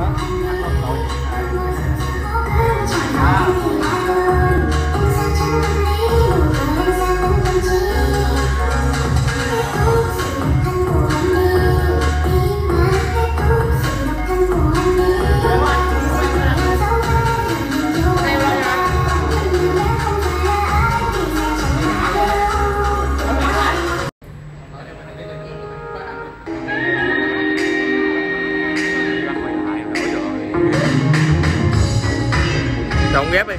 啊。Đóng ghép đi.